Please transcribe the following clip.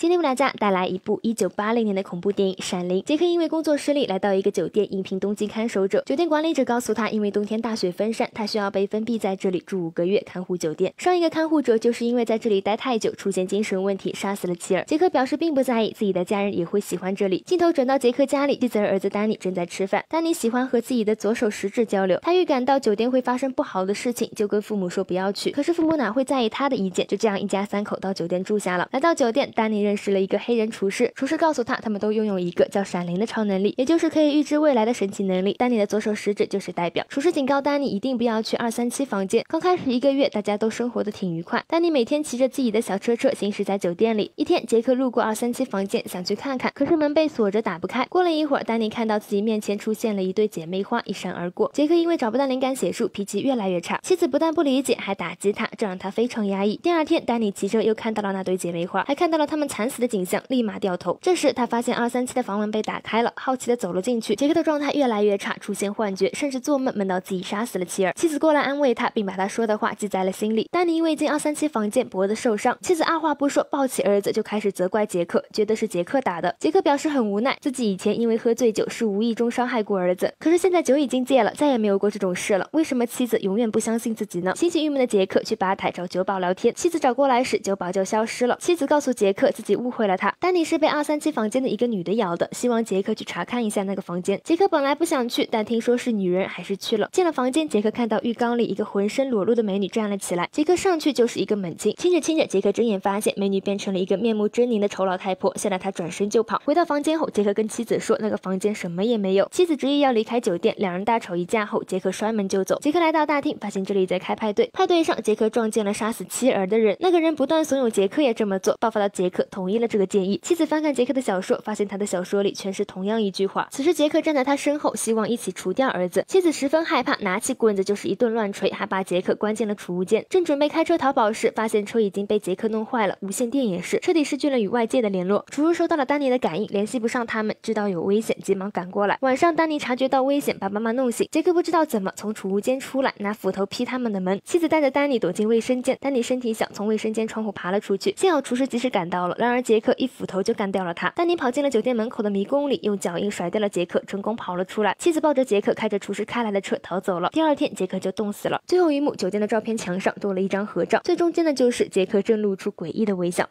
今天为大家带来一部1980年的恐怖电影《闪灵》。杰克因为工作失利，来到一个酒店应聘冬季看守者。酒店管理者告诉他，因为冬天大雪封山，他需要被封闭在这里住五个月，看护酒店。上一个看护者就是因为在这里待太久，出现精神问题，杀死了妻儿。杰克表示并不在意，自己的家人也会喜欢这里。镜头转到杰克家里，妻子和儿子丹尼正在吃饭。丹尼喜欢和自己的左手食指交流。他预感到酒店会发生不好的事情，就跟父母说不要去。可是父母哪会在意他的意见？就这样，一家三口到酒店住下了。来到酒店，丹尼认认识了一个黑人。厨师，厨师告诉他，他们都拥有一个叫闪灵的超能力，也就是可以预知未来的神奇能力。丹尼的左手食指就是代表。厨师警告丹尼一定不要去二三七房间。刚开始一个月，大家都生活的挺愉快。丹尼每天骑着自己的小车车行驶在酒店里。一天，杰克路过二三七房间，想去看看，可是门被锁着，打不开。过了一会儿，丹尼看到自己面前出现了一对姐妹花，一闪而过。杰克因为找不到灵感写书，脾气越来越差。妻子不但不理解，还打击他，这让他非常压抑。第二天，丹尼骑车又看到了那对姐妹花，还看到了他们惨死的景象，立马掉头。这时，他发现二三七的房门被打开了，好奇的走了进去。杰克的状态越来越差，出现幻觉，甚至做梦梦到自己杀死了妻儿。妻子过来安慰他，并把他说的话记在了心里。丹尼因为进二三七房间，脖子受伤，妻子二话不说抱起儿子就开始责怪杰克，觉得是杰克打的。杰克表示很无奈，自己以前因为喝醉酒是无意中伤害过儿子，可是现在酒已经戒了，再也没有过这种事了。为什么妻子永远不相信自己呢？心情郁闷的杰克去吧台找酒保聊天，妻子找过来时，酒保就消失了。妻子告诉杰克自己误会了他，丹尼是被二三七房间的。一个女的咬的，希望杰克去查看一下那个房间。杰克本来不想去，但听说是女人，还是去了。进了房间，杰克看到浴缸里一个浑身裸露的美女站了起来。杰克上去就是一个猛亲，亲着亲着，杰克睁眼发现美女变成了一个面目狰狞的丑老太婆，吓得他转身就跑。回到房间后，杰克跟妻子说那个房间什么也没有。妻子执意要离开酒店，两人大吵一架后，杰克摔门就走。杰克来到大厅，发现这里在开派对。派对上，杰克撞见了杀死妻儿的人，那个人不断怂恿杰克也这么做，爆发到杰克同意了这个建议。妻子翻看杰克的小说，发现他的小说。里全是同样一句话。此时杰克站在他身后，希望一起除掉儿子。妻子十分害怕，拿起棍子就是一顿乱锤，还把杰克关进了储物间。正准备开车逃跑时，发现车已经被杰克弄坏了，无线电也是，彻底失去了与外界的联络。厨师收到了丹尼的感应，联系不上他们，知道有危险，急忙赶过来。晚上，丹尼察觉到危险，把妈妈弄醒。杰克不知道怎么从储物间出来，拿斧头劈他们的门。妻子带着丹尼躲进卫生间，丹尼身体小，从卫生间窗户爬了出去。幸好厨师及时赶到了，然而杰克一斧头就干掉了他。丹尼跑进了酒店门口的迷宫里，用脚。印甩掉了杰克，成功跑了出来。妻子抱着杰克，开着厨师开来的车逃走了。第二天，杰克就冻死了。最后一幕，酒店的照片墙上多了一张合照，最中间的就是杰克正露出诡异的微笑。